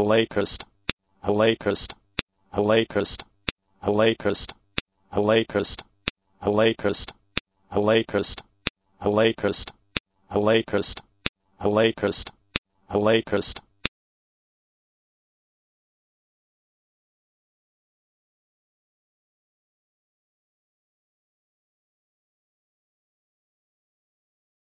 Halakist, Halakist, Halakist, Halakist, Halakist, Halakist, Halakist, Halakist, Halakist, Halakist, Halakist,